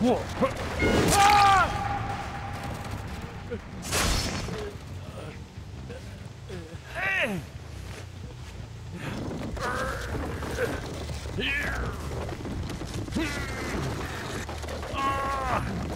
Here! Ah!